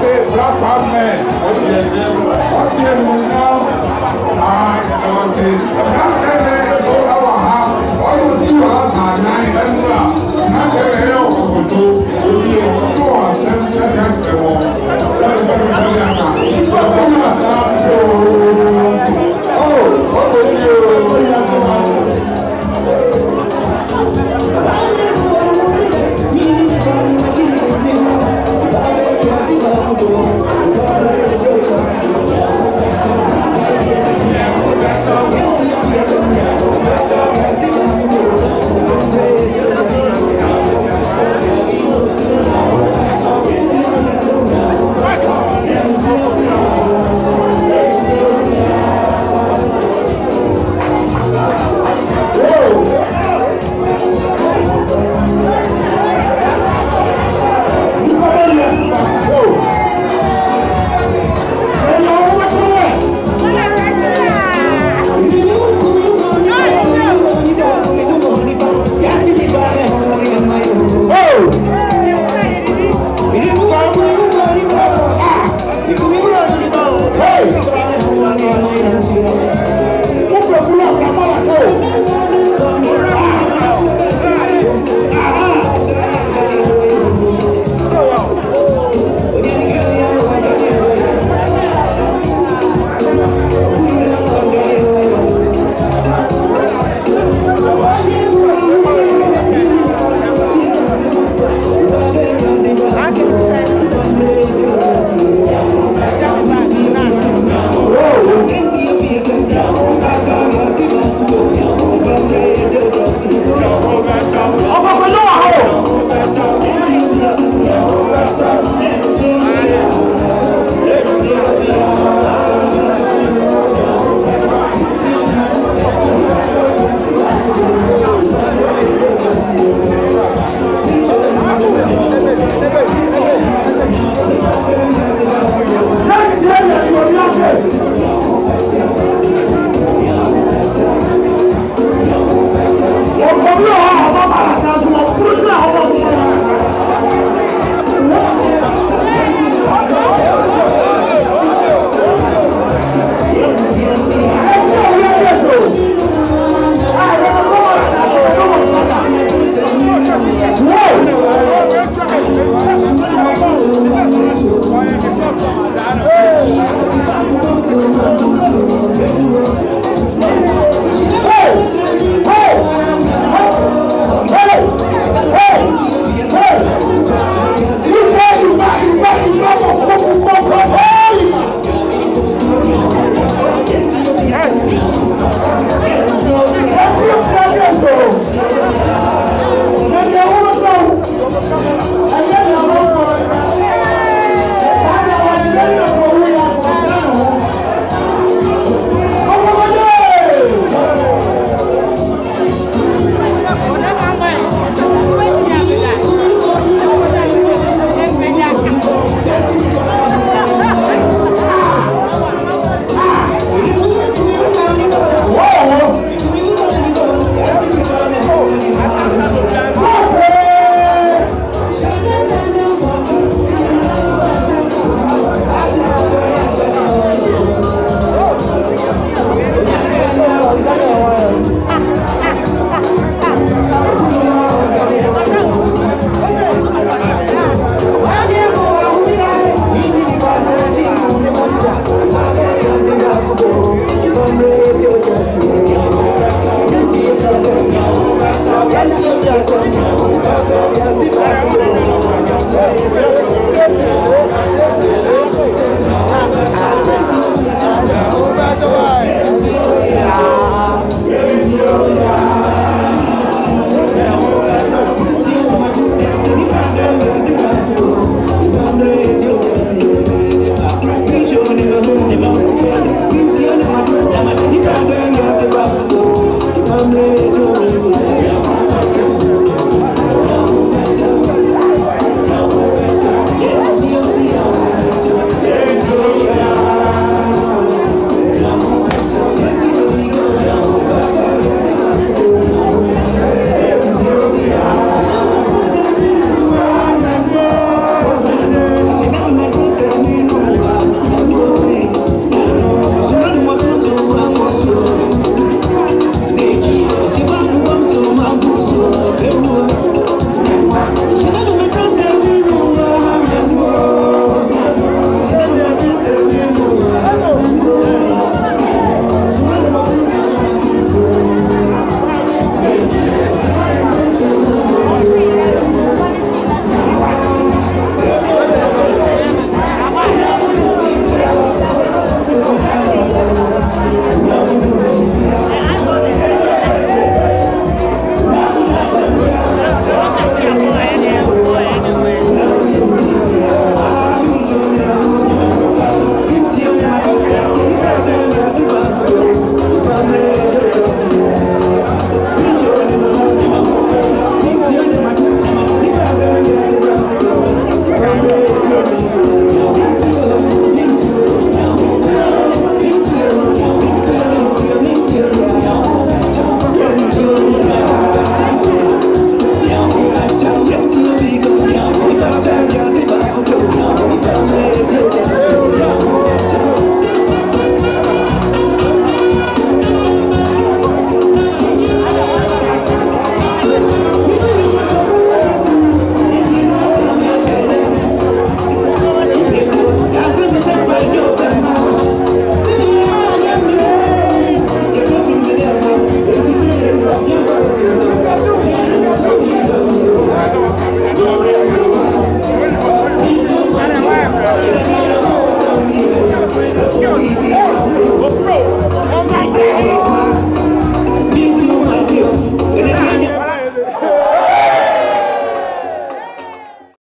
say black man. What's your name now? I say. amei, amei. Oh,